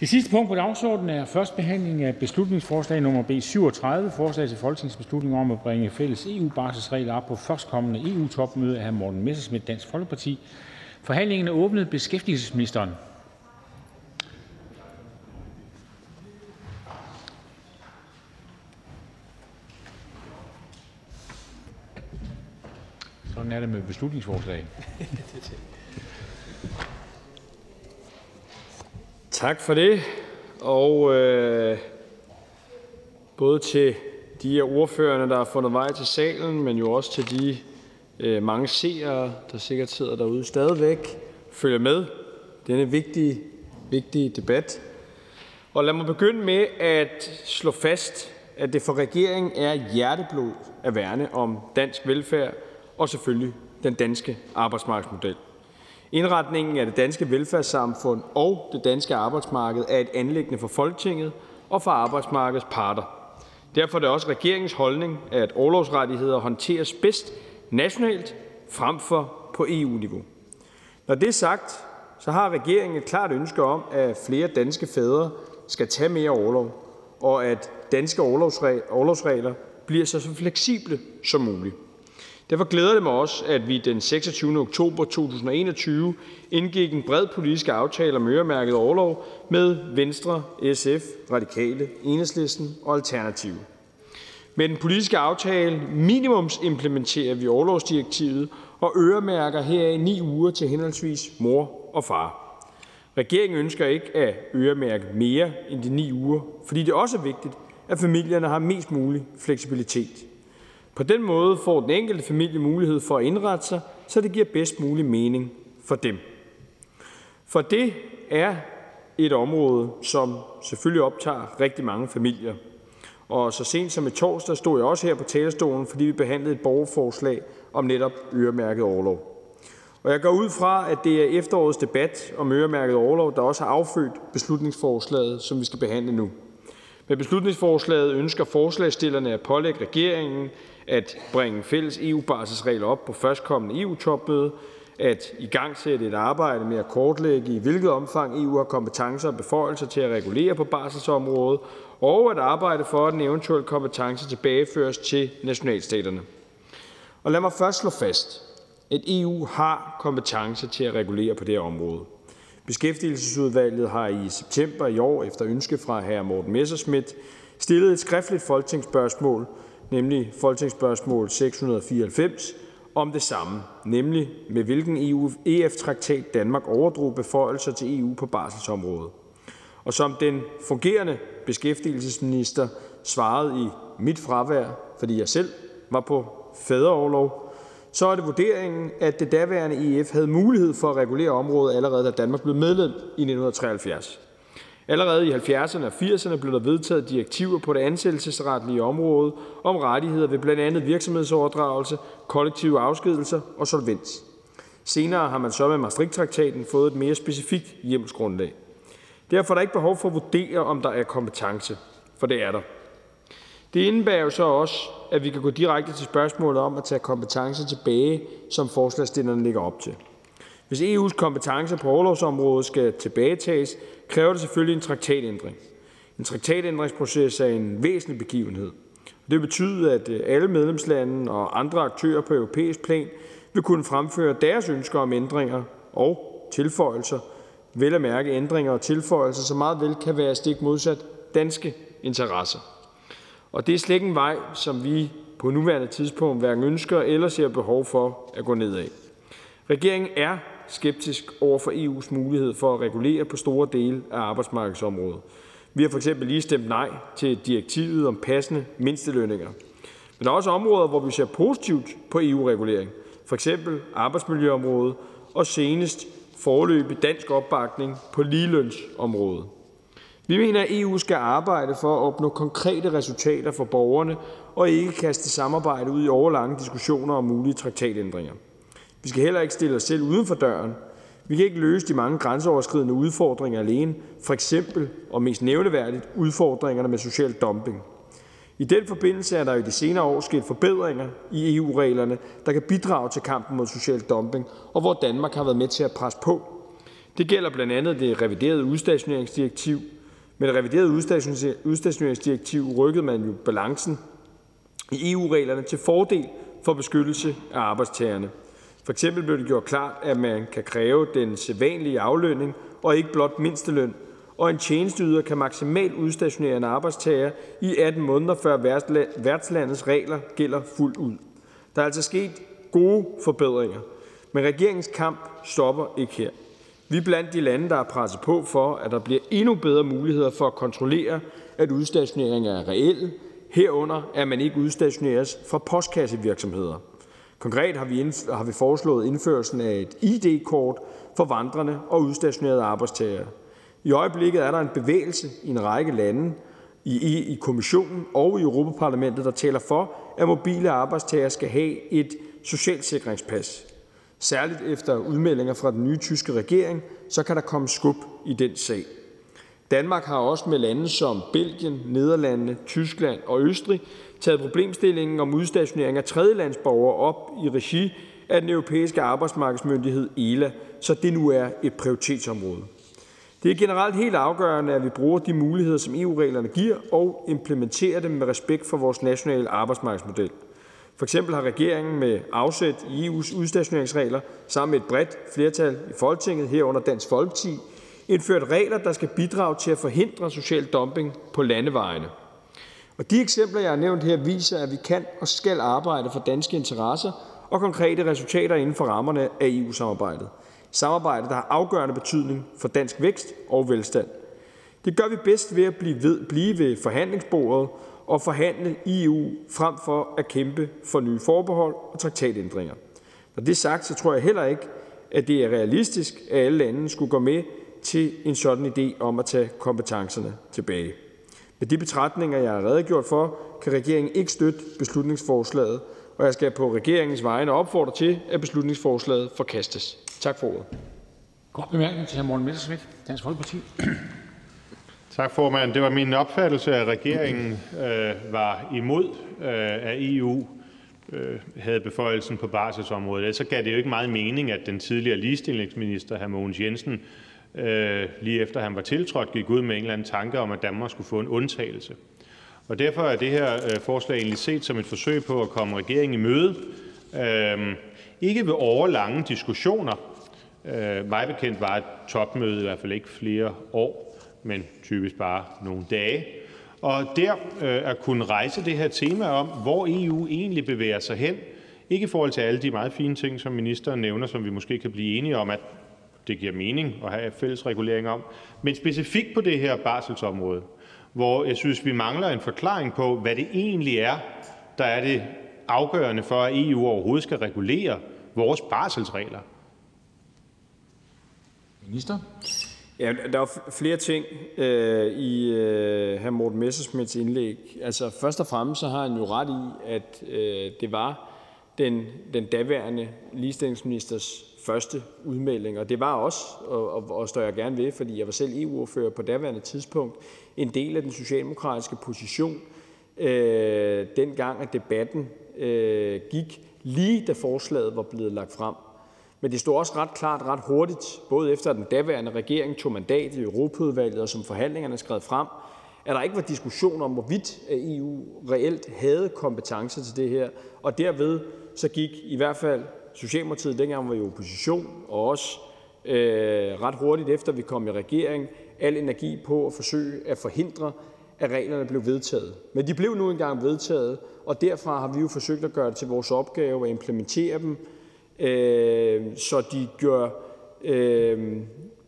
Det sidste punkt på dagsordenen er: første behandling af beslutningsforslag nr. B 37: Forslag til folketingsbeslutning om at bringe fælles EU-barselsregler op på førstkommende EU-topmøde. Af Morten Messerschmidt (DF). Forhandlingen er åbnet. Beskæftigelsesministeren. Sådan er det med beslutningsforslag. Tak for det, og øh, både til de af ordførerne, der har fundet vej til salen, men jo også til de øh, mange seere, der sikkert sidder derude stadigvæk, følger med denne vigtige, vigtige debat. Og lad mig begynde med at slå fast, at det for regeringen er hjerteblod at værne om dansk velfærd og selvfølgelig den danske arbejdsmarkedsmodel. Indretningen af det danske velfærdssamfund og det danske arbejdsmarked er et anlæggende for Folketinget og for arbejdsmarkedets parter. Derfor er det også regeringens holdning, at overlovsrettigheder håndteres bedst nationalt frem for på EU-niveau. Når det er sagt, så har regeringen et klart ønske om, at flere danske fædre skal tage mere overlov, og at danske overlovsregler bliver så fleksible som muligt. Derfor glæder det mig også, at vi den 26. oktober 2021 indgik en bred politisk aftale om øremærket overlov med Venstre, SF, Radikale, Enhedslisten og Alternativet. Med den politiske aftale minimumsimplementerer vi overlovsdirektivet og øremærker her ni uger til henholdsvis mor og far. Regeringen ønsker ikke at øremærke mere end de ni uger, fordi det også er vigtigt, at familierne har mest mulig fleksibilitet. På den måde får den enkelte familie mulighed for at indrette sig, så det giver bedst mulig mening for dem. For det er et område, som selvfølgelig optager rigtig mange familier. Og så sent som i torsdag stod jeg også her på talerstolen, fordi vi behandlede et borgerforslag om netop øremærket overlov. Og jeg går ud fra, at det er efterårets debat om øremærket overlov, der også har affødt beslutningsforslaget, som vi skal behandle nu. Med beslutningsforslaget ønsker forslagsstillerne at pålægge regeringen at bringe fælles EU-barselsregler op på førstkommende EU-topmøde, at igangsætte et arbejde med at kortlægge, i hvilket omfang EU har kompetencer og beføjelser til at regulere på barselsområdet, og at arbejde for, at en eventuel kompetence tilbageføres til nationalstaterne. Og lad mig først slå fast, at EU har kompetence til at regulere på det her område. Beskæftigelsesudvalget har i september i år efter ønske fra hr. Morten Messerschmidt stillet et skriftligt folketingsspørgsmål, nemlig folketingsspørgsmål 694, om det samme, nemlig med hvilken EU-EF-traktat Danmark overdrog beføjelser til EU på barselsområdet. Og som den fungerende beskæftigelsesminister svarede i mit fravær, fordi jeg selv var på fædreoverlov, så er det vurderingen, at det daværende EF havde mulighed for at regulere området, allerede da Danmark blev medlem i 1973. Allerede i 70'erne og 80'erne blev der vedtaget direktiver på det ansættelsesretlige område om rettigheder ved blandt andet virksomhedsoverdragelse, kollektive afskedelser og solvens. Senere har man så med Maastricht-traktaten fået et mere specifikt hjemmelsgrundlag. Derfor er der ikke behov for at vurdere, om der er kompetence, for det er der. Det indebærer jo så også, at vi kan gå direkte til spørgsmålet om at tage kompetence tilbage, som forslagstillerne lægger op til. Hvis EU's kompetence på overlovsområdet skal tilbagetages, kræver det selvfølgelig en traktatændring. En traktatændringsproces er en væsentlig begivenhed. Det betyder, at øh, alle medlemslande og andre aktører på europæisk plan vil kunne fremføre deres ønsker om ændringer og tilføjelser, vel at mærke ændringer og tilføjelser, som meget vel kan være stik modsat danske interesser. Og det er slet ikke en vej, som vi på nuværende tidspunkt hverken ønsker eller ser behov for at gå ned ad. Regeringen er skeptisk over for EU's mulighed for at regulere på store dele af arbejdsmarkedsområdet. Vi har for eksempel lige stemt nej til direktivet om passende mindstelønninger. Men der er også områder, hvor vi ser positivt på EU-regulering, for eksempel arbejdsmiljøområdet og senest foreløbig dansk opbakning på ligelønsområdet. Vi mener, at EU skal arbejde for at opnå konkrete resultater for borgerne og ikke kaste samarbejde ud i overlange diskussioner om mulige traktatændringer. Vi skal heller ikke stille os selv uden for døren. Vi kan ikke løse de mange grænseoverskridende udfordringer alene, for eksempel og mest nævneværdigt udfordringerne med social dumping. I den forbindelse er der i de senere år sket forbedringer i EU-reglerne, der kan bidrage til kampen mod social dumping, og hvor Danmark har været med til at presse på. Det gælder blandt andet det reviderede udstationeringsdirektiv. Med det reviderede udstationeringsdirektiv rykkede man jo balancen i EU-reglerne til fordel for beskyttelse af arbejdstagerne. For eksempel blev det gjort klart, at man kan kræve den sædvanlige aflønning og ikke blot mindsteløn, og en tjenesteyder kan maksimalt udstationere en arbejdstager i 18 måneder, før værtslandets regler gælder fuldt ud. Der er altså sket gode forbedringer, men regeringens kamp stopper ikke her. Vi er blandt de lande, der er presset på for, at der bliver endnu bedre muligheder for at kontrollere, at udstationering er reelle, herunder at man ikke udstationeres fra postkassevirksomheder. Konkret har vi, har vi foreslået indførelsen af et ID-kort for vandrende og udstationerede arbejdstagere. I øjeblikket er der en bevægelse i en række lande i, i, i kommissionen og i Europaparlamentet, der taler for, at mobile arbejdstagere skal have et socialsikringspas. Særligt efter udmeldinger fra den nye tyske regering, så kan der komme skub i den sag. Danmark har også med lande som Belgien, Nederlandene, Tyskland og Østrig taget problemstillingen om udstationering af tredjelandsborgere op i regi af den europæiske arbejdsmarkedsmyndighed ELA, så det nu er et prioritetsområde. Det er generelt helt afgørende, at vi bruger de muligheder, som EU-reglerne giver, og implementerer dem med respekt for vores nationale arbejdsmarkedsmodel. For eksempel har regeringen med afsæt i EU's udstationeringsregler sammen med et bredt flertal i Folketinget, herunder Dansk Folkeparti, indført regler, der skal bidrage til at forhindre social dumping på landevejene. Og de eksempler, jeg har nævnt her, viser, at vi kan og skal arbejde for danske interesser og konkrete resultater inden for rammerne af EU-samarbejdet. Samarbejde, der har afgørende betydning for dansk vækst og velstand. Det gør vi bedst ved at blive ved, blive ved forhandlingsbordet og forhandle i EU frem for at kæmpe for nye forbehold og traktatændringer. Når det er sagt, så tror jeg heller ikke, at det er realistisk, at alle lande skulle gå med til en sådan idé om at tage kompetencerne tilbage. Med de betragtninger, jeg har redegjort for, kan regeringen ikke støtte beslutningsforslaget, og jeg skal på regeringens vegne opfordre til, at beslutningsforslaget forkastes. Tak for ordet. Kort bemærkning til hr. Morten Messerschmidt, Dansk Folkeparti. Tak, formand. Det var min opfattelse, at regeringen øh, var imod, øh, at EU øh, havde beføjelsen på barselsområdet. Så gav det jo ikke meget mening, at den tidligere ligestillingsminister, hr. Mogens Jensen, Øh, lige efter han var tiltrådt, gik ud med en eller anden tanke om, at Danmark skulle få en undtagelse. Og derfor er det her øh, forslag egentlig set som et forsøg på at komme regeringen i møde. Øh, ikke ved overlange diskussioner. Øh, mig bekendt var et topmøde i hvert fald ikke flere år, men typisk bare nogle dage. Og der øh, at kunne rejse det her tema om, hvor EU egentlig bevæger sig hen, ikke i forhold til alle de meget fine ting, som ministeren nævner, som vi måske kan blive enige om, at det giver mening at have fælles regulering om, men specifikt på det her barselsområde, hvor jeg synes, vi mangler en forklaring på, hvad det egentlig er, der er det afgørende for, at EU overhovedet skal regulere vores barselsregler. Minister? Ja, der er flere ting øh, i øh, hr. Morten Messersmiths indlæg. Altså, først og fremmest så har han jo ret i, at øh, det var den, den daværende ligestillingsministers første udmelding, og det var også, og, og, og står jeg gerne ved, fordi jeg var selv EU-ordfører på daværende tidspunkt, en del af den socialdemokratiske position, øh, dengang at debatten øh, gik, lige da forslaget var blevet lagt frem. Men det stod også ret klart ret hurtigt, både efter den daværende regering tog mandat i Europaudvalget og som forhandlingerne skred frem, at der ikke var diskussion om, hvorvidt øh, EU reelt havde kompetence til det her, og derved så gik i hvert fald Socialdemokratiet, dengang var i opposition, og også øh, ret hurtigt efter vi kom i regering, al energi på at forsøge at forhindre, at reglerne blev vedtaget. Men de blev nu engang vedtaget, og derfra har vi jo forsøgt at gøre det til vores opgave at implementere dem, øh, så de gør, øh,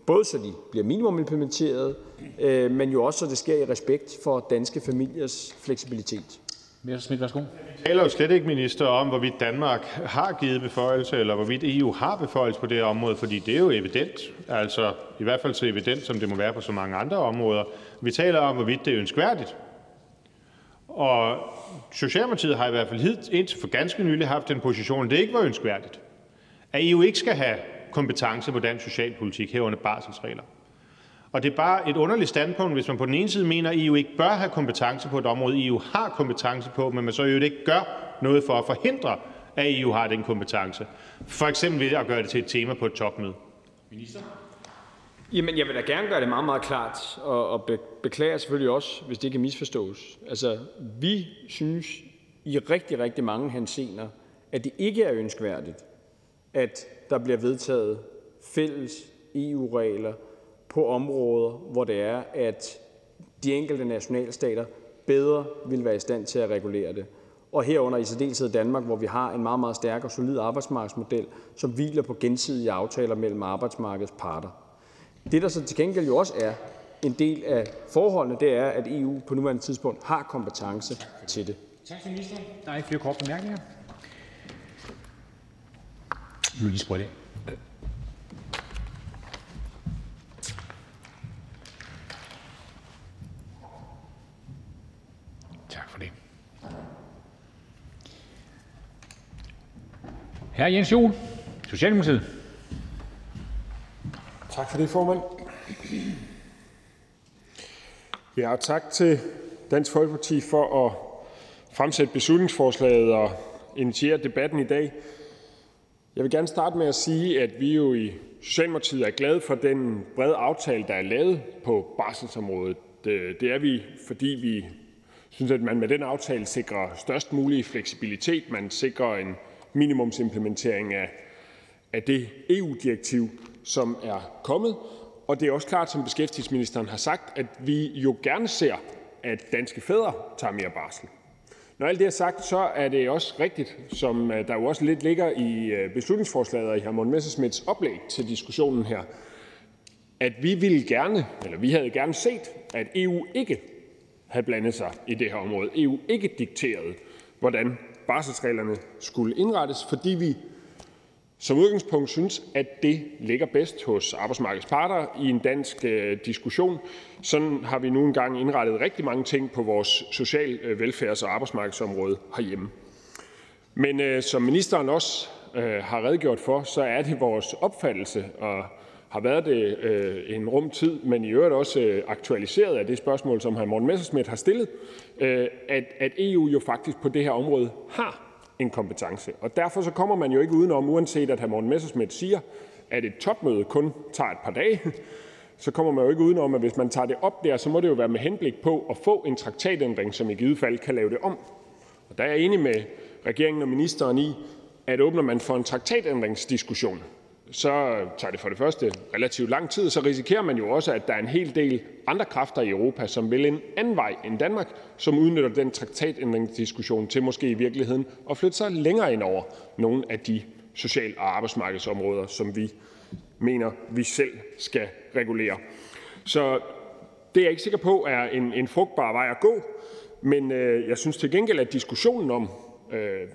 både så de bliver minimum implementeret, øh, men jo også så det sker i respekt for danske familiers fleksibilitet. Messerschmidt, værsgo. Vi taler jo slet ikke, minister, om, hvorvidt Danmark har givet beføjelse, eller hvorvidt EU har beføjelse på det her område, fordi det er jo evident. Altså i hvert fald så evident, som det må være på så mange andre områder. Vi taler om, hvorvidt det er ønskværdigt. Og Socialdemokratiet har i hvert fald indtil for ganske nylig haft den position, at det ikke var ønskværdigt. At EU ikke skal have kompetence på dansk socialpolitik herunder barselsregler. Og det er bare et underligt standpunkt, hvis man på den ene side mener, at EU ikke bør have kompetence på et område, EU har kompetence på, men man så jo ikke gør noget for at forhindre, at EU har den kompetence. For eksempel ved at gøre det til et tema på et topmøde. Minister? Jamen, jeg vil da gerne gøre det meget, meget klart, og, og beklager selvfølgelig også, hvis det kan misforstås. Altså, vi synes i rigtig, rigtig mange hensener, at det ikke er ønskværdigt, at der bliver vedtaget fælles EU-regler på områder, hvor det er, at de enkelte nationalstater bedre vil være i stand til at regulere det. Og herunder i særdeleshed Danmark, hvor vi har en meget, meget stærk og solid arbejdsmarkedsmodel, som hviler på gensidige aftaler mellem arbejdsmarkedets parter. Det, der så til gengæld jo også er en del af forholdene, det er, at EU på nuværende tidspunkt har kompetence til det. Tak til ministeren. Der er ikke flere korte bemærkninger. Nu lige sprøjte Tak for det. Hr. Jens Joel, Socialdemokratiet. Tak for det, formand. Ja, og tak til Dansk Folkeparti for at fremsætte beslutningsforslaget og initiere debatten i dag. Jeg vil gerne starte med at sige, at vi jo i Socialdemokratiet er glade for den brede aftale, der er lavet på barselsområdet. Det er vi, fordi vi synes, at man med den aftale sikrer størst mulig fleksibilitet. Man sikrer en minimumsimplementering af, af det EU-direktiv, som er kommet. Og det er også klart, som beskæftigelsesministeren har sagt, at vi jo gerne ser, at danske fædre tager mere barsel. Når alt det er sagt, så er det også rigtigt, som øh, der jo også lidt ligger i øh, beslutningsforslaget og i hr. Morten Messersmiths oplæg til diskussionen her, at vi ville gerne, eller vi havde gerne set, at EU ikke have blandet sig i det her område. EU ikke dikterede, hvordan barselsreglerne skulle indrettes, fordi vi som udgangspunkt synes, at det ligger bedst hos arbejdsmarkedets parter i en dansk øh, diskussion. Sådan har vi nu engang indrettet rigtig mange ting på vores social-, øh, velfærds- og arbejdsmarkedsområde herhjemme. Men øh, som ministeren også øh, har redegjort for, så er det vores opfattelse, og har været det øh, en rum tid, men i øvrigt også øh, aktualiseret af det spørgsmål, som hr. Morten Messerschmidt har stillet, øh, at EU jo faktisk på det her område har en kompetence. Og derfor så kommer man jo ikke udenom, uanset at hr. Morten Messerschmidt siger, at et topmøde kun tager et par dage, så kommer man jo ikke udenom, at hvis man tager det op der, så må det jo være med henblik på at få en traktatændring, som i givet fald kan lave det om. Og der er jeg enig med regeringen og ministeren i, at åbner man for en traktatændringsdiskussion, så tager det for det første relativt lang tid, så risikerer man jo også, at der er en hel del andre kræfter i Europa, som vil en anden vej end Danmark, som udnytter den traktatændringsdiskussion til måske i virkeligheden at flytte sig længere ind over nogle af de social- og arbejdsmarkedsområder, som vi mener, vi selv skal regulere. Så det er jeg ikke sikker på er en, en frugtbar vej at gå, men øh, jeg synes til gengæld, at diskussionen om, øh,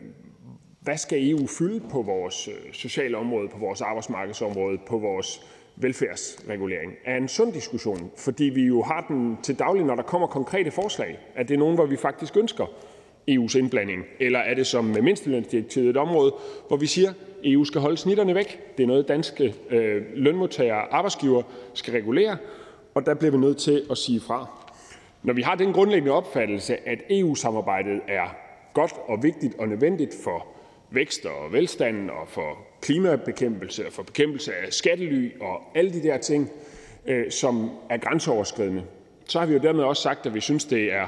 hvad skal EU fylde på vores øh, sociale område, på vores arbejdsmarkedsområde, på vores velfærdsregulering, er en sund diskussion, fordi vi jo har den til daglig, når der kommer konkrete forslag. Er det nogen, hvor vi faktisk ønsker EU's indblanding, eller er det som med mindstelønsdirektivet et område, hvor vi siger, at EU skal holde snitterne væk? Det er noget, danske øh, lønmodtagere og arbejdsgiver skal regulere, og der bliver vi nødt til at sige fra. Når vi har den grundlæggende opfattelse, at EU-samarbejdet er godt og vigtigt og nødvendigt for vækst og velstand og for klimabekæmpelse og for bekæmpelse af skattely og alle de der ting, øh, som er grænseoverskridende, så har vi jo dermed også sagt, at vi synes, det er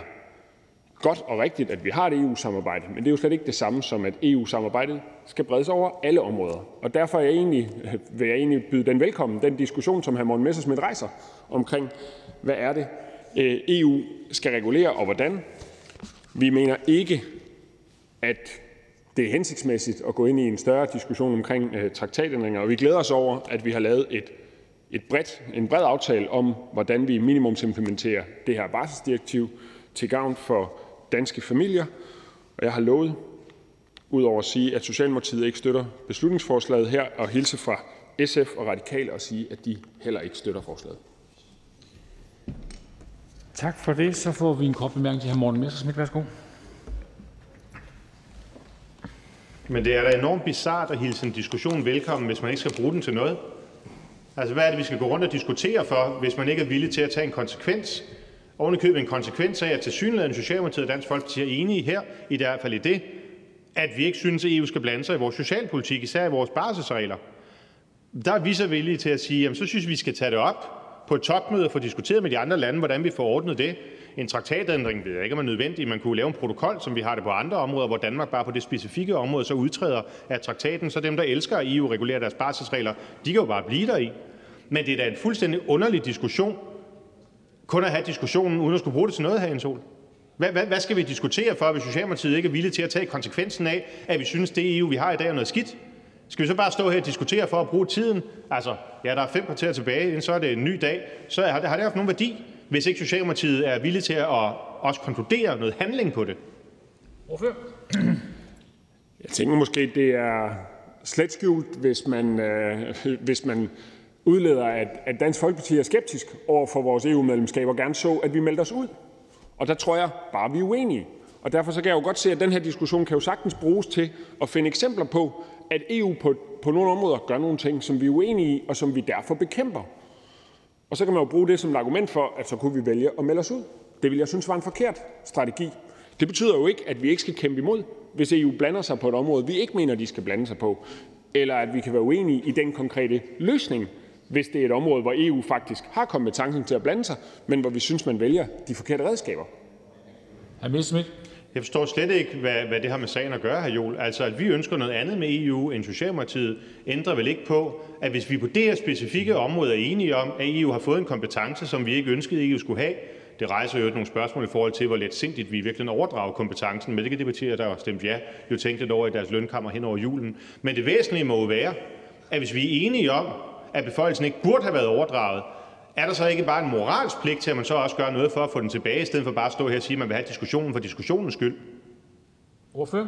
godt og rigtigt, at vi har et EU-samarbejde, men det er jo slet ikke det samme som, at EU-samarbejdet skal bredes over alle områder. Og derfor er jeg egentlig, øh, vil jeg egentlig byde den velkommen, den diskussion, som hr. Morten Messersmith rejser omkring, hvad er det, øh, EU skal regulere og hvordan. Vi mener ikke, at det er hensigtsmæssigt at gå ind i en større diskussion omkring øh, traktatændringer, og vi glæder os over, at vi har lavet et, et bredt, en bred aftale om, hvordan vi minimumsimplementerer det her barselsdirektiv til gavn for danske familier. Og jeg har lovet, udover at sige, at Socialdemokratiet ikke støtter beslutningsforslaget her, og hilse fra SF og Radikale og sige, at de heller ikke støtter forslaget. Tak for det. Så får vi en kort bemærkning til hr. Morten Messersmith. Værsgo. Men det er da enormt bizart at hilse en diskussion velkommen, hvis man ikke skal bruge den til noget. Altså, hvad er det, vi skal gå rundt og diskutere for, hvis man ikke er villig til at tage en konsekvens? Oven i købet en konsekvens af, at til synligheden Socialdemokratiet og Dansk Folkeparti er enige her, i hvert fald i det, at vi ikke synes, at EU skal blande sig i vores socialpolitik, især i vores barselsregler. Der er vi så villige til at sige, jamen så synes vi, vi skal tage det op på et topmøde og få diskuteret med de andre lande, hvordan vi får ordnet det. En traktatændring ved jeg ikke, om er nødvendig. Man kunne lave en protokol, som vi har det på andre områder, hvor Danmark bare på det specifikke område så udtræder af traktaten, så dem, der elsker at EU regulerer deres barselsregler, de kan jo bare blive der i. Men det er da en fuldstændig underlig diskussion, kun at have diskussionen uden at skulle bruge det til noget, her Sol. Hvad, hvad, hvad skal vi diskutere for, hvis Socialdemokratiet ikke er villige til at tage konsekvensen af, at vi synes, det EU, vi har i dag, er noget skidt? Skal vi så bare stå her og diskutere for at bruge tiden? Altså, ja, der er fem kvarter tilbage, så er det en ny dag. Så har det, har det haft nogen værdi, hvis ikke Socialdemokratiet er villige til at også konkludere noget handling på det? Hvorfor? Jeg tænker måske, det er slet skjult, hvis man, øh, hvis man udleder, at, at Dansk Folkeparti er skeptisk over for vores EU-medlemskab og gerne så, at vi melder os ud. Og der tror jeg bare, vi er uenige. Og derfor så kan jeg jo godt se, at den her diskussion kan jo sagtens bruges til at finde eksempler på, at EU på, på nogle områder gør nogle ting, som vi er uenige i, og som vi derfor bekæmper. Og så kan man jo bruge det som et argument for, at så kunne vi vælge at melde os ud. Det vil jeg synes var en forkert strategi. Det betyder jo ikke, at vi ikke skal kæmpe imod, hvis EU blander sig på et område, vi ikke mener, de skal blande sig på, eller at vi kan være uenige i den konkrete løsning, hvis det er et område, hvor EU faktisk har kompetencen til at blande sig, men hvor vi synes, man vælger de forkerte redskaber. Jeg forstår slet ikke, hvad, hvad det har med sagen at gøre, hr. Jol. Altså, at vi ønsker noget andet med EU end Socialdemokratiet, ændrer vel ikke på, at hvis vi på det her specifikke område er enige om, at EU har fået en kompetence, som vi ikke ønskede, at EU skulle have, det rejser jo nogle spørgsmål i forhold til, hvor let sindigt vi virkelig overdrager kompetencen, men det kan de partier, der har stemt ja, jo tænke lidt over i deres lønkammer hen over julen. Men det væsentlige må jo være, at hvis vi er enige om, at beføjelsen ikke burde have været overdraget, er der så ikke bare en moralsk pligt til, at man så også gør noget for at få den tilbage, i stedet for bare at stå her og sige, at man vil have diskussionen for diskussionens skyld? Hvorfor?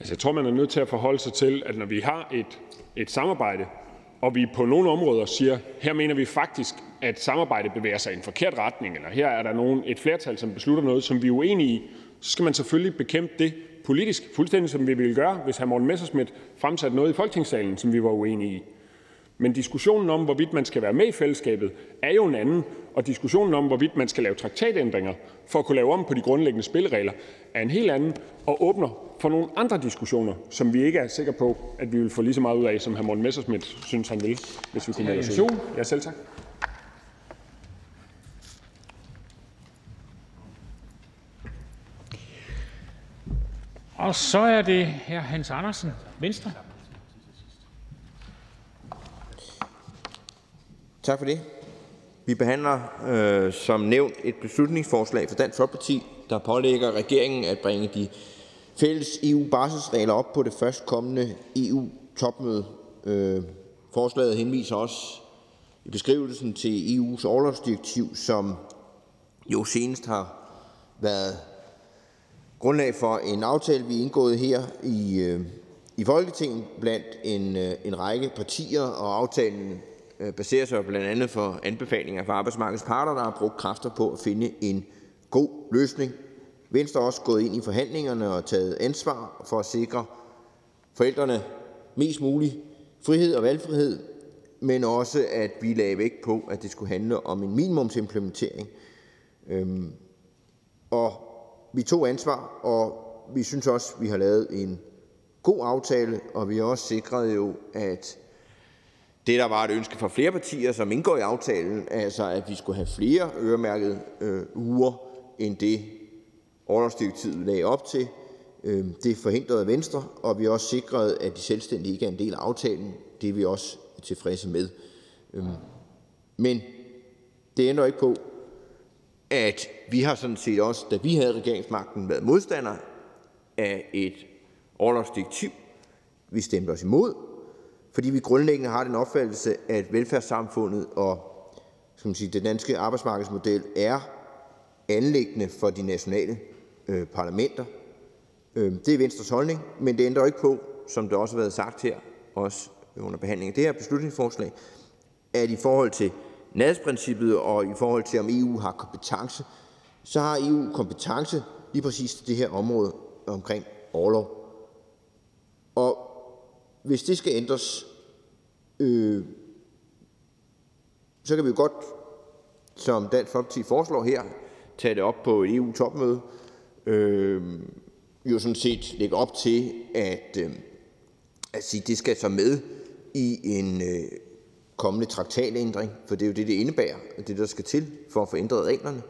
Altså, jeg tror, man er nødt til at forholde sig til, at når vi har et, et samarbejde, og vi på nogle områder siger, her mener vi faktisk, at samarbejdet bevæger sig i en forkert retning, eller her er der nogen, et flertal, som beslutter noget, som vi er uenige i, så skal man selvfølgelig bekæmpe det politisk, fuldstændig som vi ville gøre, hvis hr. Morten Messersmith fremsatte noget i Folketingssalen, som vi var uenige i. Men diskussionen om, hvorvidt man skal være med i fællesskabet, er jo en anden, og diskussionen om, hvorvidt man skal lave traktatændringer for at kunne lave om på de grundlæggende spilleregler, er en helt anden og åbner for nogle andre diskussioner, som vi ikke er sikre på, at vi vil få lige så meget ud af, som hr. Morten Messersmith synes, han vil, hvis vi kunne melde os ud. Ja, selv tak. Og så er det hr. Hans Andersen, Venstre. Tak for det. Vi behandler øh, som nævnt et beslutningsforslag fra Dansk Folkeparti, der pålægger regeringen at bringe de fælles EU-barselsregler op på det førstkommende EU-topmøde. Øh, forslaget henviser også i beskrivelsen til EU's overlovsdirektiv, som jo senest har været grundlag for en aftale, vi er indgået her i, øh, i Folketinget blandt en, øh, en række partier, og aftalen Øh, baserer sig blandt andet for anbefalinger fra arbejdsmarkedets parter, der har brugt kræfter på at finde en god løsning. Venstre er også gået ind i forhandlingerne og taget ansvar for at sikre forældrene mest mulig frihed og valgfrihed, men også at vi lagde vægt på, at det skulle handle om en minimumsimplementering. Øhm, og vi tog ansvar, og vi synes også, at vi har lavet en god aftale, og vi har også sikret jo, at det, der var et ønske fra flere partier, som indgår i aftalen, altså at vi skulle have flere øremærkede øh, uger end det, orlovsdirektivet lagde op til. Øh, det forhindrede Venstre, og vi har også sikret, at de selvstændige ikke er en del af aftalen. Det er vi også tilfredse med. Øh, men det ændrer ikke på, at vi har sådan set også, da vi havde regeringsmagten, været modstandere af et overlovsdirektiv. Vi stemte os imod, fordi vi grundlæggende har den opfattelse, at velfærdssamfundet og skal man sige, den danske arbejdsmarkedsmodel er anlæggende for de nationale øh, parlamenter. Øh, det er Venstres holdning, men det ændrer ikke på, som det også har været sagt her, også under behandlingen af det her beslutningsforslag, at i forhold til nærhedsprincippet og i forhold til, om EU har kompetence, så har EU kompetence lige præcis til det her område omkring overlov. Hvis det skal ændres, øh, så kan vi jo godt, som Dansk Folkeparti foreslår her, tage det op på et EU-topmøde. Øh, jo sådan set lægge op til, at, øh, at sige, det skal så med i en, øh, kommende traktatændring, for det er jo det, det indebærer, og det der skal til for at få ændret reglerne.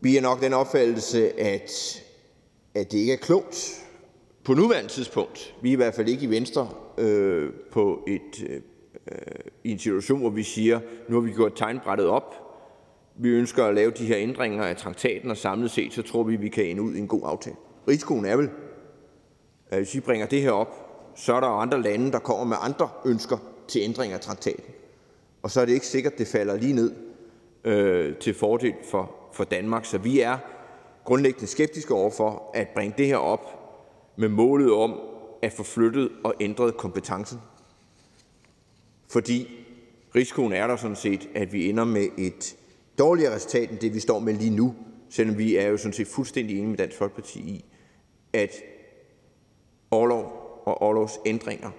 Vi er nok den opfattelse, at, at det ikke er klogt på nuværende tidspunkt. Vi er i hvert fald ikke i Venstre øh, på et, øh, i en situation, hvor vi siger, nu har vi gjort tegnbrættet op, vi ønsker at lave de her ændringer af traktaten, og samlet set, så tror vi, vi kan ende ud i en god aftale. Risikoen er vel, at hvis vi bringer det her op, så er der andre lande, der kommer med andre ønsker til ændring af traktaten. Og så er det ikke sikkert, det falder lige ned øh, til fordel for, for Danmark. Så vi er grundlæggende skeptiske over for at bringe det her op med målet om at få flyttet og ændret kompetencen. Fordi risikoen er der sådan set, at vi ender med et dårligere resultat end det, vi står med lige nu, selvom vi er jo sådan set fuldstændig enige med Dansk Folkeparti i, at overlov og overlovsændringer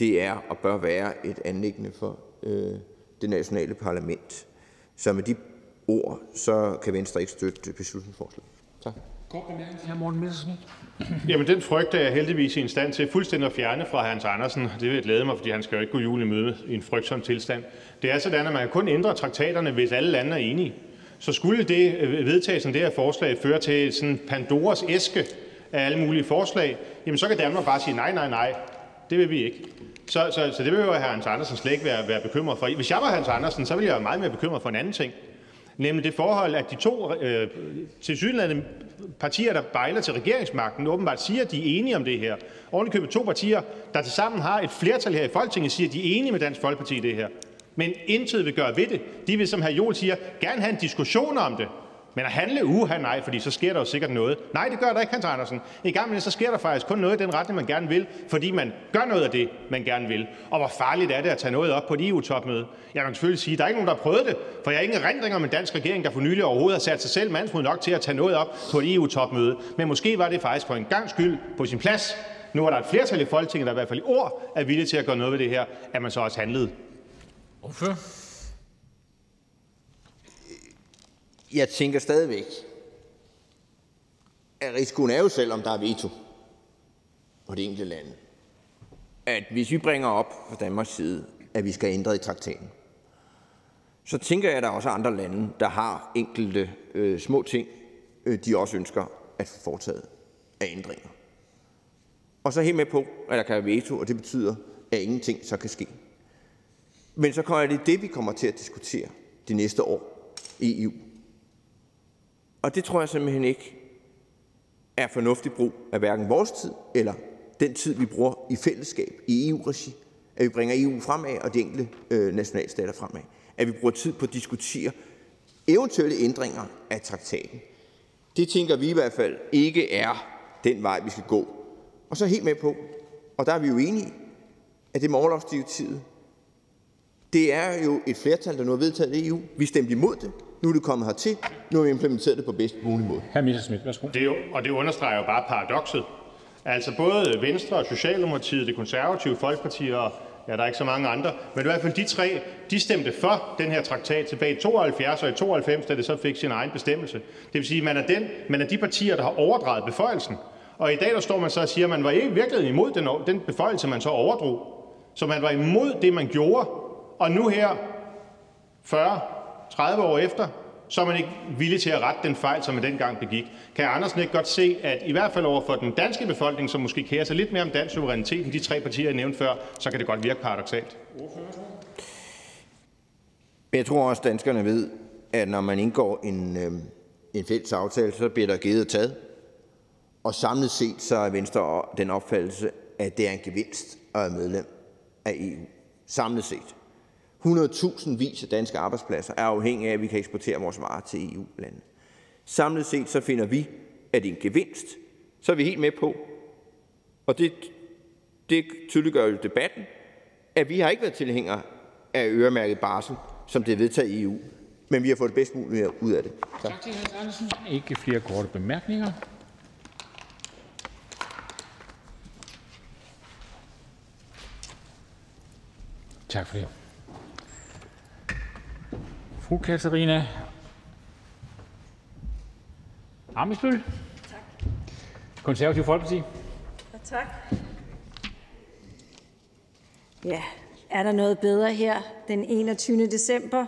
det er og bør være et anlæggende for øh, det nationale parlament. Så med de ord, så kan Venstre ikke støtte beslutningsforslaget. Tak. Jamen, den frygt er jeg heldigvis i en stand til fuldstændig at fjerne fra Hans Andersen. Det vil jeg glæde mig, fordi han skal jo ikke gå julen i møde i en frygtsom tilstand. Det er sådan, at man kun ændre traktaterne, hvis alle lande er enige. Så skulle det øh, vedtagelsen af det her forslag føre til sådan Pandoras æske af alle mulige forslag, jamen så kan Danmark bare sige nej, nej, nej, det vil vi ikke. Så, så, så det behøver hr. Hans Andersen slet ikke være, være bekymret for. Hvis jeg var Hans Andersen, så ville jeg være meget mere bekymret for en anden ting. Nemlig det forhold, at de to øh, tilsyneladende partier, der bejler til regeringsmagten, åbenbart siger, at de er enige om det her. Ovenikøbet to partier, der til sammen har et flertal her i Folketinget, siger, at de er enige med Dansk Folkeparti i det her. Men intet vil gøre ved det. De vil, som hr. Joel siger, gerne have en diskussion om det. Men at handle uha nej, fordi så sker der jo sikkert noget. Nej, det gør der ikke, Hans Andersen. I gang med det, så sker der faktisk kun noget i den retning, man gerne vil, fordi man gør noget af det, man gerne vil. Og hvor farligt er det at tage noget op på et EU-topmøde? Jeg kan selvfølgelig sige, at der er ikke nogen, der har prøvet det, for jeg har ingen erindring om en dansk regering, der for nylig overhovedet har sat sig selv mandsmod nok til at tage noget op på et EU-topmøde. Men måske var det faktisk for en gang skyld på sin plads. Nu er der et flertal i Folketinget, der i hvert fald i ord er villige til at gøre noget ved det her, at man så også handlede. Hvorfor? Jeg tænker stadigvæk, at risikoen er jo selv, om der er veto på det enkelte lande, at hvis vi bringer op fra Danmarks side, at vi skal ændre i traktaten, så tænker jeg, at der er også andre lande, der har enkelte øh, små ting, øh, de også ønsker at få foretaget af ændringer. Og så helt med på, at der kan være veto, og det betyder, at ingenting så kan ske. Men så kommer det det, vi kommer til at diskutere de næste år i EU. Og det tror jeg simpelthen ikke er fornuftig brug af hverken vores tid eller den tid, vi bruger i fællesskab i EU-regi, at vi bringer EU fremad og de enkelte øh, nationalstater fremad. At vi bruger tid på at diskutere eventuelle ændringer af traktaten. Det tænker vi i hvert fald ikke er den vej, vi skal gå. Og så helt med på, og der er vi jo enige, at det med overlovsdirektivet, det er jo et flertal, der nu har vedtaget i EU. Vi stemte imod det. Nu er det kommet hertil. Nu har vi implementeret det på bedst mulig måde. Hr. Messerschmidt, værsgo. Det er jo, og det understreger jo bare paradokset. Altså både Venstre og Socialdemokratiet, det konservative Folkeparti og ja, der er ikke så mange andre, men i hvert fald de tre, de stemte for den her traktat tilbage i 72 og i 92, da det så fik sin egen bestemmelse. Det vil sige, at man er, den, man er de partier, der har overdraget beføjelsen. Og i dag der står man så og siger, at man var ikke virkelig imod den, den beføjelse, man så overdrog. Så man var imod det, man gjorde. Og nu her, 40, 30 år efter, så er man ikke villig til at rette den fejl, som man dengang begik. Kan Andersen ikke godt se, at i hvert fald over for den danske befolkning, som måske kærer sig lidt mere om dansk suverænitet end de tre partier, jeg nævnte før, så kan det godt virke paradoxalt? Jeg tror også, danskerne ved, at når man indgår en, øh, en fælles aftale, så bliver der givet og taget. Og samlet set så er Venstre den opfattelse, at det er en gevinst at være medlem af EU. Samlet set. 100.000 vis af danske arbejdspladser er afhængige af, at vi kan eksportere vores varer til EU-lande. Samlet set så finder vi, at det er en gevinst. Så er vi helt med på, og det, det tydeliggør jo debatten, at vi har ikke været tilhængere af øremærket barsel, som det er vedtaget i EU, men vi har fået det bedst muligt ud af det. Tak. tak til Hans Andersen. Ikke flere korte bemærkninger. Tak for det. Fru Katarina Ammitzbøll. Tak. Konservativ Folkeparti. Ja, tak. Ja, er der noget bedre her den 21. december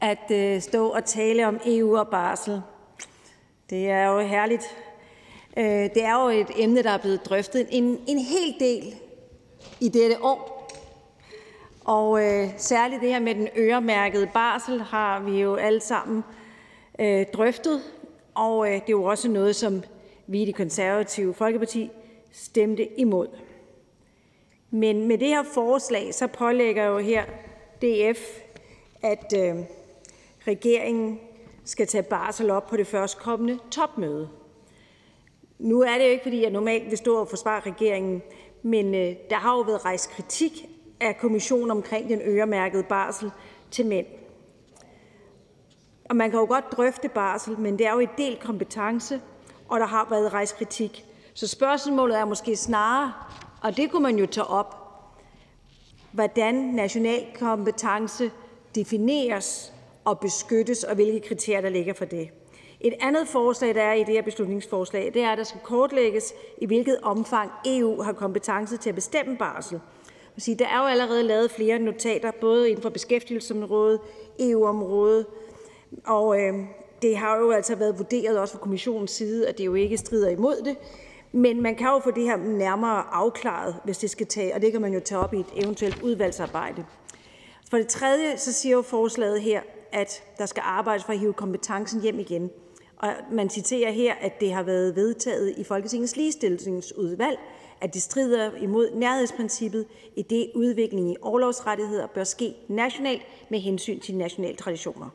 at øh, stå og tale om EU og barsel? Det er jo herligt. Øh, det er jo et emne, der er blevet drøftet en, en hel del i dette år. Og øh, særligt det her med den øremærkede barsel har vi jo alle sammen øh, drøftet. Og øh, det er jo også noget, som vi i det konservative Folkeparti stemte imod. Men med det her forslag, så pålægger jo her DF, at øh, regeringen skal tage barsel op på det førstkommende topmøde. Nu er det jo ikke, fordi jeg normalt vil stå og forsvare regeringen, men øh, der har jo været rejst kritik af kommissionen omkring den øremærkede barsel til mænd. Og man kan jo godt drøfte barsel, men det er jo et del kompetence, og der har været rejst kritik. Så spørgsmålet er måske snarere, og det kunne man jo tage op, hvordan national kompetence defineres og beskyttes, og hvilke kriterier der ligger for det. Et andet forslag, der er i det her beslutningsforslag, det er, at der skal kortlægges, i hvilket omfang EU har kompetence til at bestemme barsel. Der er jo allerede lavet flere notater, både inden for beskæftigelsesområdet, EU-området, og øh, det har jo altså været vurderet også fra kommissionens side, at det jo ikke strider imod det. Men man kan jo få det her nærmere afklaret, hvis det skal tage, og det kan man jo tage op i et eventuelt udvalgsarbejde. For det tredje så siger jo forslaget her, at der skal arbejdes for at hive kompetencen hjem igen. Og man citerer her, at det har været vedtaget i Folketingets ligestillingsudvalg, at det strider imod nærhedsprincippet, i det udvikling i overlovsrettigheder bør ske nationalt med hensyn til nationale traditioner.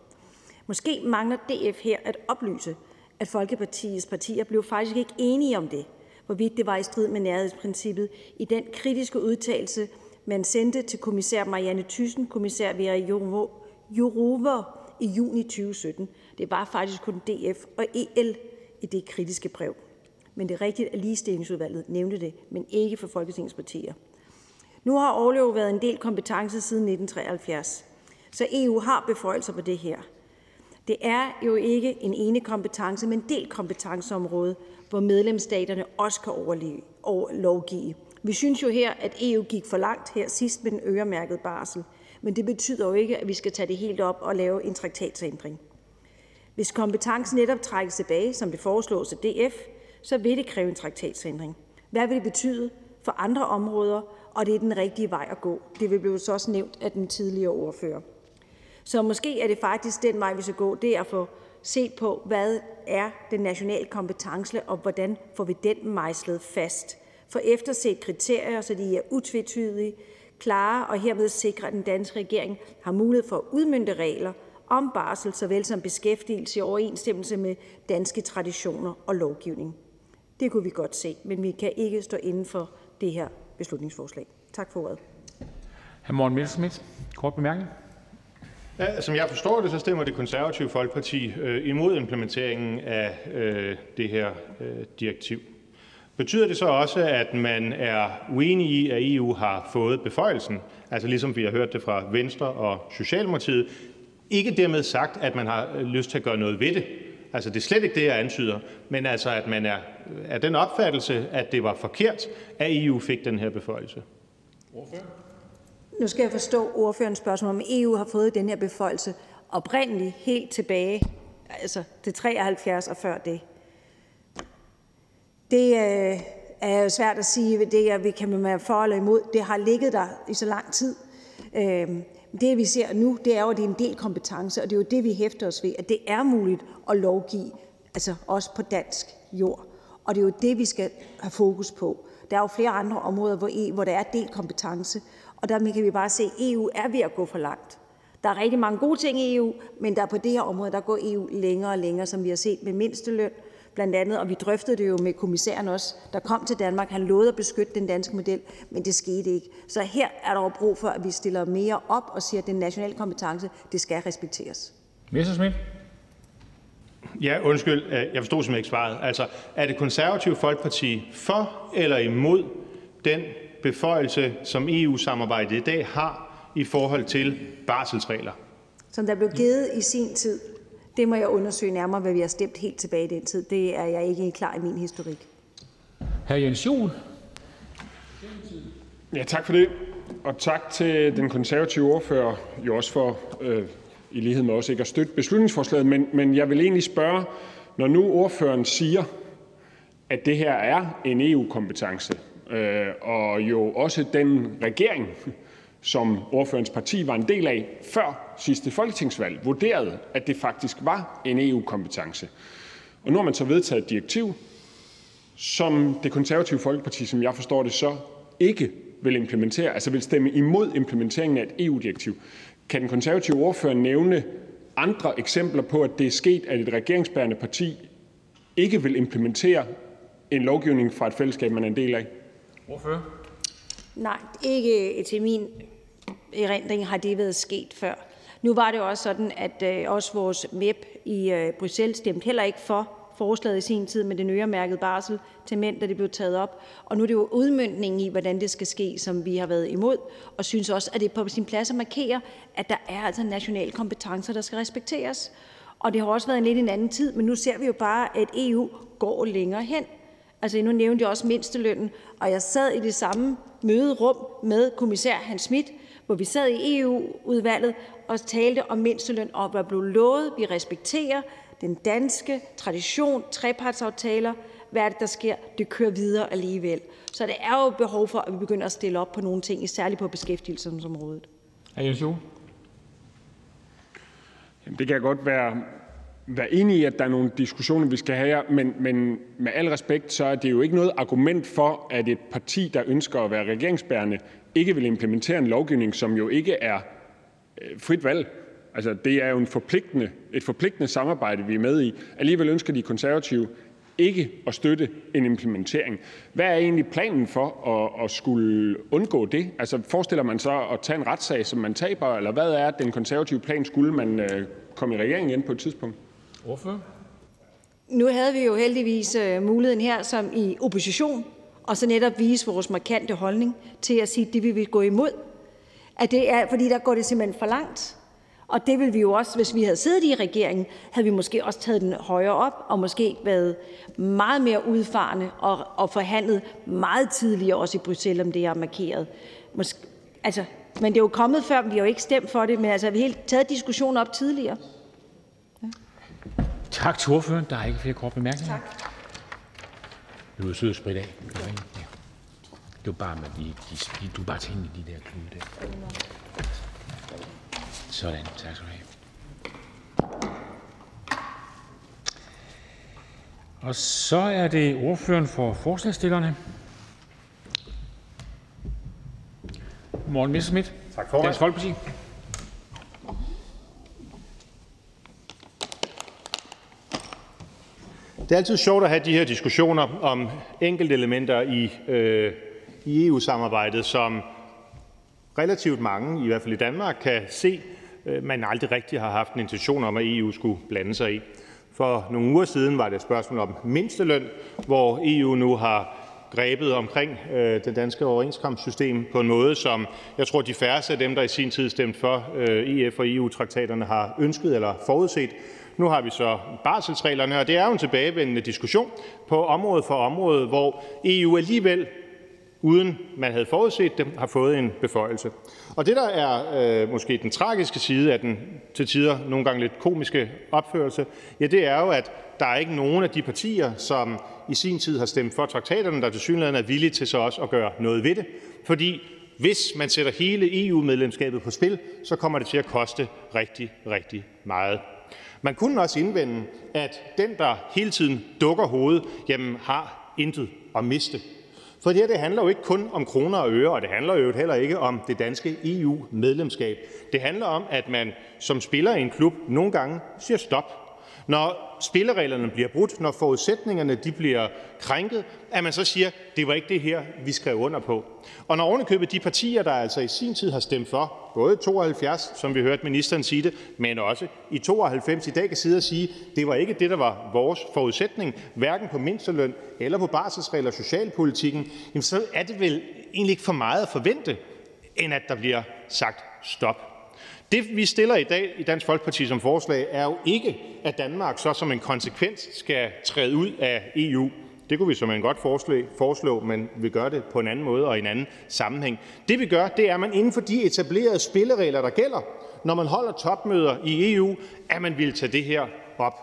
Måske mangler DF her at oplyse, at Folkepartiets partier blev faktisk ikke enige om det, hvorvidt det var i strid med nærhedsprincippet i den kritiske udtalelse, man sendte til kommissær Marianne Thyssen, kommissær Vera Jourova i juni 2017. Det var faktisk kun DF og EL i det kritiske brev. Men det er rigtigt, at ligestillingsudvalget nævnte det, men ikke for Folketingets partier. Nu har overlov været en del kompetence siden 1973, så EU har beføjelser på det her. Det er jo ikke en ene kompetence, men del kompetenceområde, hvor medlemsstaterne også kan overleve, og lovgive. Vi synes jo her, at EU gik for langt her sidst med den øremærkede barsel, men det betyder jo ikke, at vi skal tage det helt op og lave en traktatsændring. Hvis kompetencen netop trækkes tilbage, som det foreslås af DF, så vil det kræve en traktatsændring. Hvad vil det betyde for andre områder, og det er den rigtige vej at gå. Det vil blive så også nævnt af den tidligere ordfører. Så måske er det faktisk den vej, vi skal gå, det er at få set på, hvad er den nationale kompetence, og hvordan får vi den mejslet fast. For efterset kriterier, så de er utvetydige, klare og hermed sikre, at den danske regering har mulighed for at udmynde regler om barsel såvel som beskæftigelse i overensstemmelse med danske traditioner og lovgivning. Det kunne vi godt se, men vi kan ikke stå inden for det her beslutningsforslag. Tak for ordet. Hr. Morten Messerschmidt, kort bemærkning. Ja, som jeg forstår det, så stemmer det konservative Folkeparti øh, imod implementeringen af øh, det her øh, direktiv. Betyder det så også, at man er uenig i, at EU har fået beføjelsen, altså ligesom vi har hørt det fra Venstre og Socialdemokratiet, ikke dermed sagt, at man har lyst til at gøre noget ved det. Altså, det er slet ikke det, jeg antyder, men altså, at man er af den opfattelse, at det var forkert, at EU fik den her beføjelse. Ordfører? Nu skal jeg forstå ordførens spørgsmål, om EU har fået den her beføjelse oprindeligt helt tilbage, altså til 73 og før det. Det øh, er jo svært at sige, det er, vi kan være for eller imod. Det har ligget der i så lang tid. Det, vi ser nu, det er jo, at det er en del kompetence, og det er jo det, vi hæfter os ved, at det er muligt at lovgive, altså også på dansk jord. Og det er jo det, vi skal have fokus på. Der er jo flere andre områder, hvor, e, hvor der er del kompetence, og der kan vi bare se, at EU er ved at gå for langt. Der er rigtig mange gode ting i EU, men der på det her område, der går EU længere og længere, som vi har set med mindsteløn, og vi drøftede det jo med kommissæren også, der kom til Danmark. Han lovede at beskytte den danske model, men det skete ikke. Så her er der jo brug for, at vi stiller mere op og siger, at den nationale kompetence, det skal respekteres. Messerschmidt? Ja, undskyld, øh, jeg forstod simpelthen ikke svaret. Altså, er det konservative Folkeparti for eller imod den beføjelse, som EU-samarbejdet i dag har i forhold til barselsregler? Som der blev givet i sin tid. Det må jeg undersøge nærmere, hvad vi har stemt helt tilbage i den tid. Det er jeg ikke klar i min historik. Hr. Jens Juhl. Ja, tak for det. og tak til den konservative ordfører, jo også for øh, i lighed med os ikke at støtte beslutningsforslaget. Men, men jeg vil egentlig spørge, når nu ordføreren siger, at det her er en EU-kompetence, øh, og jo også den regering, som ordførens parti var en del af før sidste folketingsvalg, vurderede, at det faktisk var en EU-kompetence. Og nu har man så vedtaget et direktiv, som det konservative folkeparti, som jeg forstår det, så ikke vil implementere, altså vil stemme imod implementeringen af et EU-direktiv. Kan den konservative ordfører nævne andre eksempler på, at det er sket, at et regeringsbærende parti ikke vil implementere en lovgivning fra et fællesskab, man er en del af? Ordfører? Nej, ikke til min erindring har det været sket før. Nu var det også sådan, at øh, også vores MEP i øh, Bruxelles stemte heller ikke for forslaget i sin tid med den øremærkede barsel til mænd, da det blev taget op. Og nu er det jo udmyndningen i, hvordan det skal ske, som vi har været imod, og synes også, at det er på sin plads at markere, at der er altså nationale kompetencer, der skal respekteres. Og det har også været en lidt en anden tid, men nu ser vi jo bare, at EU går længere hen. Altså nu nævnte jeg også mindstelønnen, og jeg sad i det samme møderum med kommissær Hans Schmidt, hvor vi sad i EU-udvalget og talte om mindsteløn, og hvad blev lovet, vi respekterer den danske tradition, trepartsaftaler, hvad er det, der sker? Det kører videre alligevel. Så det er jo behov for, at vi begynder at stille op på nogle ting, særligt på beskæftigelsesområdet. Hr. Jens Joel? Jamen, det kan jeg godt være, være enig i, at der er nogle diskussioner, vi skal have her, men, men med al respekt, så er det jo ikke noget argument for, at et parti, der ønsker at være regeringsbærende, ikke vil implementere en lovgivning, som jo ikke er øh, frit valg. Altså, det er jo en forpligtende, et forpligtende samarbejde, vi er med i. Alligevel ønsker de konservative ikke at støtte en implementering. Hvad er egentlig planen for at, at skulle undgå det? Altså, forestiller man så at tage en retssag, som man taber, eller hvad er den konservative plan, skulle man øh, komme i regering igen på et tidspunkt? Ordfører? Nu havde vi jo heldigvis øh, muligheden her som i opposition, og så netop vise vores markante holdning til at sige, at det vil vi gå imod. At det er, fordi der går det simpelthen for langt. Og det vil vi jo også, hvis vi havde siddet i regeringen, havde vi måske også taget den højere op, og måske været meget mere udfarende og, og forhandlet meget tidligere også i Bruxelles, om det er markeret. Måske, altså, men det er jo kommet før, vi har jo ikke stemt for det, men altså, vi har helt taget diskussionen op tidligere. Tak til ordføreren. Der er ikke flere korte bemærkninger. Tak. Du er sød at spritte af. Det var ja. Det var bare med de, de, de du er bare tænke i de der klude der. Sådan, tak skal du have. Og så er det ordføreren for. Morten Messerschmidt, Tak, formand. Dansk Folkeparti. Det er altid sjovt at have de her diskussioner om enkelte elementer i, øh, i EU-samarbejdet, som relativt mange, i hvert fald i Danmark, kan se, øh, man aldrig rigtig har haft en intention om, at EU skulle blande sig i. For nogle uger siden var det et spørgsmål om mindsteløn, hvor EU nu har grebet omkring øh, det danske overenskomstsystem på en måde, som jeg tror, de færreste af dem, der i sin tid stemte for øh, EF og EU-traktaterne, har ønsket eller forudset. Nu har vi så barselsreglerne, og det er jo en tilbagevendende diskussion på område for område, hvor EU alligevel uden man havde forudset dem, har fået en beføjelse. Og det, der er øh, måske den tragiske side af den til tider nogle gange lidt komiske opførelse, ja, det er jo, at der er ikke nogen af de partier, som i sin tid har stemt for traktaterne, der til synligheden er villige til så også at gøre noget ved det. Fordi hvis man sætter hele EU-medlemskabet på spil, så kommer det til at koste rigtig, rigtig meget. Man kunne også indvende, at den, der hele tiden dukker hovedet, jamen har intet at miste. For det her det handler jo ikke kun om kroner og øre, og det handler jo heller ikke om det danske EU-medlemskab. Det handler om, at man som spiller i en klub nogle gange siger stop. Når spillereglerne bliver brudt, når forudsætningerne de bliver krænket, at man så siger, det var ikke det her, vi skrev under på. Og når ovenikøbet de partier, der altså i sin tid har stemt for, både 72, som vi hørte ministeren sige det, men også i 92 i dag kan sidde og sige, det var ikke det, der var vores forudsætning, hverken på mindsteløn eller på barselsregler og socialpolitikken, jamen så er det vel egentlig ikke for meget at forvente, end at der bliver sagt stop. Det, vi stiller i dag i Dansk Folkeparti som forslag, er jo ikke, at Danmark så som en konsekvens skal træde ud af EU. Det kunne vi såmænd godt foreslå, men vi gør det på en anden måde og i en anden sammenhæng. Det, vi gør, det er, at man inden for de etablerede spilleregler, der gælder, når man holder topmøder i EU, at man vil tage det her op,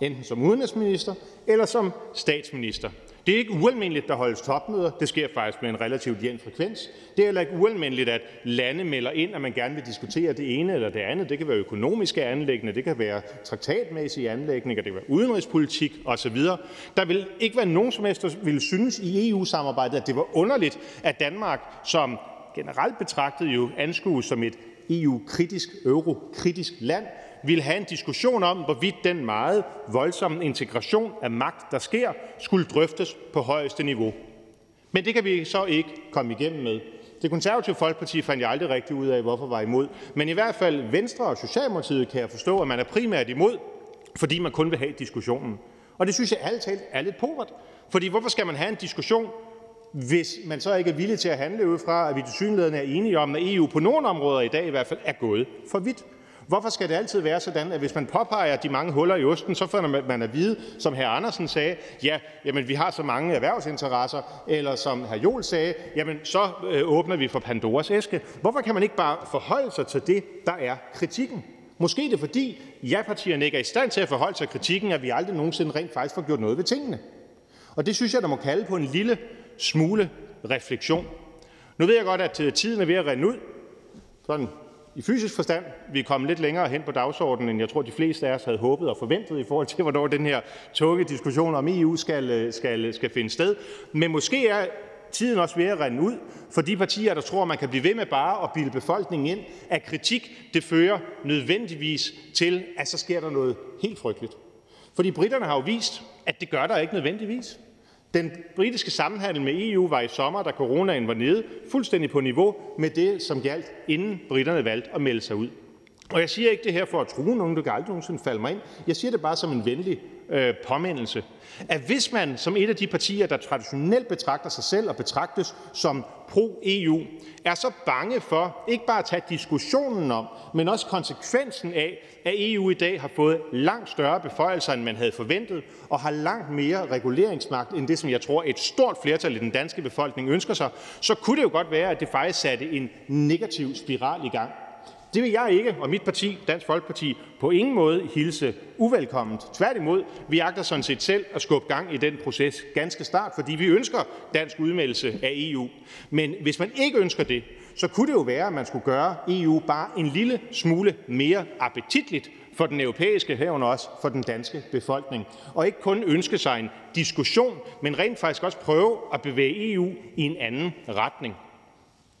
enten som udenrigsminister eller som statsminister. Det er ikke ualmindeligt, at der holdes topmøder. Det sker faktisk med en relativt jævn frekvens. Det er heller ikke ualmindeligt, at lande melder ind, at man gerne vil diskutere det ene eller det andet. Det kan være økonomiske anlæggende, det kan være traktatmæssige anlægninger, det kan være udenrigspolitik osv. Der vil ikke være nogen som helst, der vil synes i EU-samarbejdet, at det var underligt, at Danmark, som generelt betragtet jo anskues som et EU-kritisk, euro-kritisk land, ville have en diskussion om, hvorvidt den meget voldsomme integration af magt, der sker, skulle drøftes på højeste niveau. Men det kan vi så ikke komme igennem med. Det konservative Folkeparti fandt jeg aldrig rigtig ud af, hvorfor var imod. Men i hvert fald Venstre og Socialdemokratiet kan jeg forstå, at man er primært imod, fordi man kun vil have diskussionen. Og det synes jeg alt talt er lidt povert. Fordi hvorfor skal man have en diskussion, hvis man så ikke er villig til at handle ud fra, at vi til synligheden er enige om, at EU på nogle områder i dag i hvert fald er gået for vidt? Hvorfor skal det altid være sådan, at hvis man påpeger de mange huller i osten, så får man at vide, som hr. Andersen sagde, ja, jamen vi har så mange erhvervsinteresser, eller som hr. Jol sagde, jamen så øh, åbner vi for Pandoras æske. Hvorfor kan man ikke bare forholde sig til det, der er kritikken? Måske er det fordi ja-partierne ikke er i stand til at forholde sig til kritikken, at vi aldrig nogensinde rent faktisk får gjort noget ved tingene. Og det synes jeg, der må kalde på en lille smule refleksion. Nu ved jeg godt, at øh, tiden er ved at rende ud. Sådan i fysisk forstand. Vi er kommet lidt længere hen på dagsordenen, end jeg tror, de fleste af os havde håbet og forventet, i forhold til, hvornår den her tunge diskussion om EU skal, øh, skal, øh, skal finde sted. Men måske er tiden også ved at rende ud for de partier, der tror, man kan blive ved med bare at bilde befolkningen ind, at kritik det fører nødvendigvis til, at så sker der noget helt frygteligt. Fordi britterne har jo vist, at det gør der ikke nødvendigvis. Den britiske samhandel med EU var i sommer, da coronaen var nede, fuldstændig på niveau med det, som gjaldt, inden britterne valgte at melde sig ud. Og jeg siger ikke det her for at true nogen, du kan aldrig nogensinde falde mig ind. Jeg siger det bare som en venlig øh, påmindelse, at hvis man som et af de partier, der traditionelt betragter sig selv og betragtes som pro-EU, er så bange for ikke bare at tage diskussionen om, men også konsekvensen af, at EU i dag har fået langt større beføjelser, end man havde forventet, og har langt mere reguleringsmagt end det, som jeg tror et stort flertal i den danske befolkning ønsker sig, så kunne det jo godt være, at det faktisk satte en negativ spiral i gang. Det vil jeg ikke og mit parti, Dansk Folkeparti, på ingen måde hilse uvelkomment. Tværtimod, vi agter sådan set selv at skubbe gang i den proces ganske start, fordi vi ønsker dansk udmeldelse af EU. Men hvis man ikke ønsker det, så kunne det jo være, at man skulle gøre EU bare en lille smule mere appetitligt for den europæiske, herunder også for den danske befolkning, og ikke kun ønske sig en diskussion, men rent faktisk også prøve at bevæge EU i en anden retning.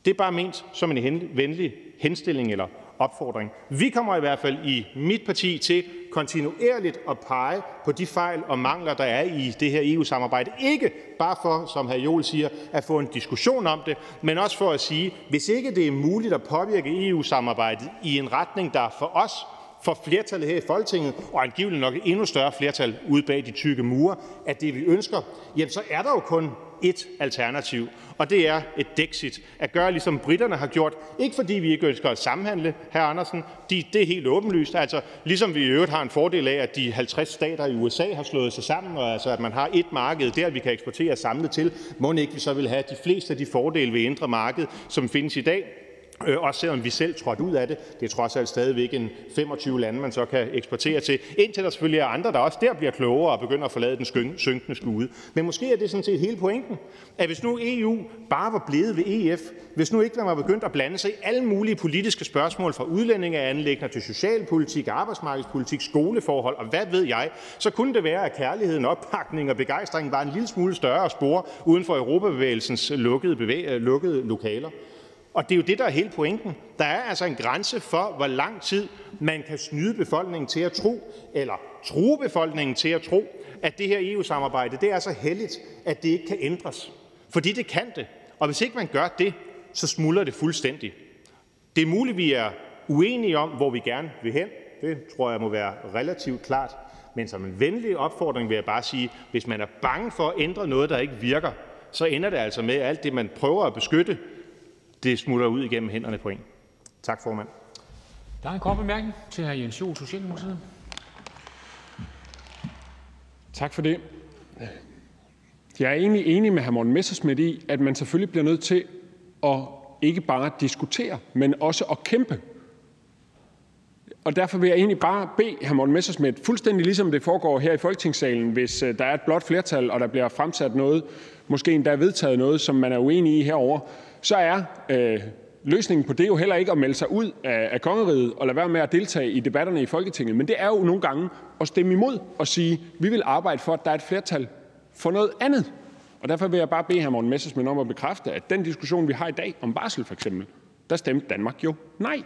Det er bare ment som en venlig henstilling eller opfordring. Vi kommer i hvert fald i mit parti til kontinuerligt at pege på de fejl og mangler, der er i det her EU-samarbejde. Ikke bare for, som hr. Joel siger, at få en diskussion om det, men også for at sige, hvis ikke det er muligt at påvirke EU-samarbejdet i en retning, der for os for flertallet her i Folketinget, og angiveligt nok et endnu større flertal ude bag de tykke mure, at det vi ønsker, jamen så er der jo kun et alternativ, og det er et Dexit. At gøre ligesom britterne har gjort, ikke fordi vi ikke ønsker at samhandle, hr. Andersen, de, det er helt åbenlyst, altså ligesom vi i øvrigt har en fordel af, at de 50 stater i USA har slået sig sammen, og altså at man har et marked der, vi kan eksportere samlet til, må ikke vi så vil have de fleste af de fordele ved indre marked, som findes i dag, Øh, også selvom vi selv trådte ud af det. Det er trods alt stadigvæk en 25 lande, man så kan eksportere til, indtil der selvfølgelig er andre, der også der bliver klogere og begynder at forlade den synkende skude. Men måske er det sådan set hele pointen, at hvis nu EU bare var blevet ved EF, hvis nu ikke man var begyndt at blande sig i alle mulige politiske spørgsmål fra udlændingeanlægner til socialpolitik, arbejdsmarkedspolitik, skoleforhold og hvad ved jeg, så kunne det være, at kærligheden, opbakning og begejstringen var en lille smule større at spore uden for Europabevægelsens lukkede, bevæ- lukkede lokaler. Og det er jo det, der er hele pointen. Der er altså en grænse for, hvor lang tid man kan snyde befolkningen til at tro, eller true befolkningen til at tro, at det her EU-samarbejde det er så heldigt, at det ikke kan ændres. Fordi det kan det. Og hvis ikke man gør det, så smuldrer det fuldstændig. Det er muligt, vi er uenige om, hvor vi gerne vil hen. Det tror jeg må være relativt klart. Men som en venlig opfordring vil jeg bare sige, hvis man er bange for at ændre noget, der ikke virker, så ender det altså med, at alt det, man prøver at beskytte, det smutter ud igennem hænderne på en. Tak, formand. Der er en kort bemærkning til hr. Jens Joel, Socialdemokratiet. Tak for det. Jeg er egentlig enig med hr. Morten Messerschmidt i, at man selvfølgelig bliver nødt til at ikke bare diskutere, men også at kæmpe. Og derfor vil jeg egentlig bare bede hr. Morten Messerschmidt, fuldstændig ligesom det foregår her i Folketingssalen, hvis øh, der er et blot flertal, og der bliver fremsat noget, måske endda vedtaget noget, som man er uenig i herover, så er øh, løsningen på det jo heller ikke at melde sig ud af, af kongeriget og lade være med at deltage i debatterne i Folketinget, men det er jo nogle gange at stemme imod og sige, vi vil arbejde for, at der er et flertal for noget andet. Og derfor vil jeg bare bede hr. Morten Messerschmidt om at bekræfte, at den diskussion, vi har i dag om barsel for eksempel, der stemte Danmark jo nej.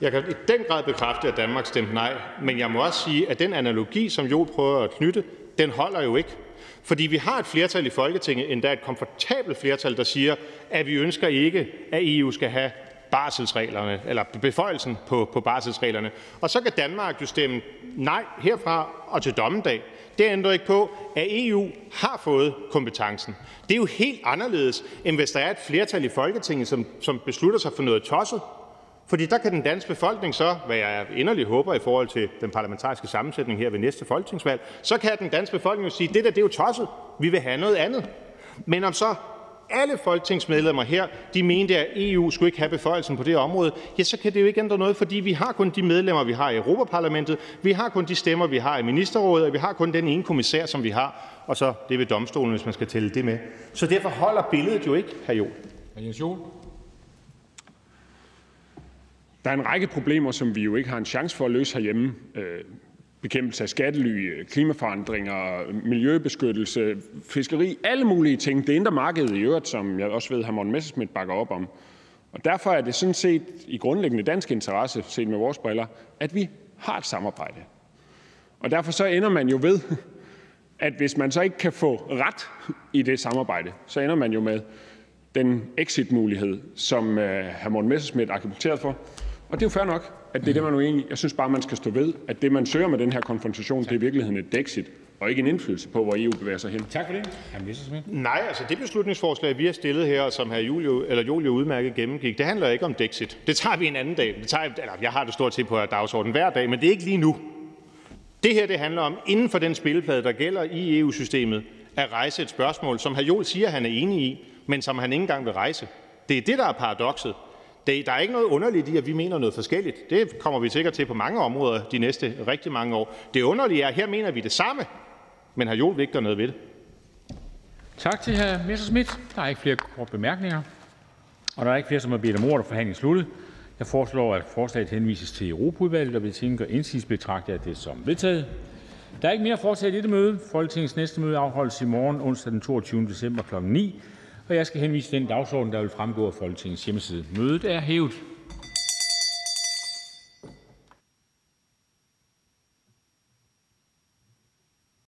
Jeg kan i den grad bekræfte, at Danmark stemte nej, men jeg må også sige, at den analogi, som Jo prøver at knytte, den holder jo ikke. Fordi vi har et flertal i Folketinget, endda et komfortabelt flertal, der siger, at vi ønsker ikke, at EU skal have barselsreglerne, eller beføjelsen på, på barselsreglerne. Og så kan Danmark jo stemme nej herfra og til dommedag. Det ændrer ikke på, at EU har fået kompetencen. Det er jo helt anderledes, end hvis der er et flertal i Folketinget, som, som beslutter sig for noget tosset. Fordi der kan den danske befolkning så, hvad jeg inderligt håber i forhold til den parlamentariske sammensætning her ved næste folketingsvalg, så kan den danske befolkning jo sige, det der det er jo tosset, vi vil have noget andet. Men om så alle folketingsmedlemmer her de mente, at EU skulle ikke have beføjelsen på det område, ja, så kan det jo ikke ændre noget, fordi vi har kun de medlemmer, vi har i Europaparlamentet, vi har kun de stemmer, vi har i ministerrådet, og vi har kun den ene kommissær, som vi har, og så det ved domstolen, hvis man skal tælle det med. Så derfor holder billedet jo ikke, herr Jo. Der er en række problemer, som vi jo ikke har en chance for at løse herhjemme. Øh, bekæmpelse af skattely, øh, klimaforandringer, miljøbeskyttelse, fiskeri, alle mulige ting. Det indre marked i øvrigt, som jeg også ved, at hr. Morten Messerschmidt bakker op om. Og derfor er det sådan set i grundlæggende dansk interesse, set med vores briller, at vi har et samarbejde. Og derfor så ender man jo ved, at hvis man så ikke kan få ret i det samarbejde, så ender man jo med den exit-mulighed, som øh, hr. Morten Messerschmidt argumenterede for, og det er jo fair nok, at det er det, man er uenig Jeg synes bare, man skal stå ved, at det, man søger med den her konfrontation, det er i virkeligheden et Dexit og ikke en indflydelse på, hvor EU bevæger sig hen. Tak for det. Nej, altså det beslutningsforslag, vi har stillet her, som hr. Julio, eller Julio udmærket gennemgik, det handler ikke om Dexit. Det tager vi en anden dag. Det tager, eller jeg har det stort set på dagsordenen hver dag, men det er ikke lige nu. Det her det handler om, inden for den spilleplade, der gælder i EU-systemet, at rejse et spørgsmål, som hr. Jol siger, han er enig i, men som han ikke engang vil rejse. Det er det, der er paradokset. Det, Der er ikke noget underligt i, at vi mener noget forskelligt. Det kommer vi sikkert til på mange områder de næste rigtig mange år. Det underlige er, at her mener vi det samme, men har Jens ikke noget ved det. Tak til hr. Morten Messerschmidt. Der er ikke flere korte bemærkninger. Og der er ikke er flere, som har bedt om ordet, er forhandlingen sluttet. Jeg foreslår, at forslaget henvises til Europaudvalget, og hvis ingen gør indsigelse, betragter jeg det som vedtaget. Der er ikke mere at foretage i dette møde. Folketingets næste møde afholdes i morgen, onsdag den 22. december 2020, jeg skal henvise til den dagsorden, der vil fremgå af Folketingets hjemmeside. Mødet er hævet.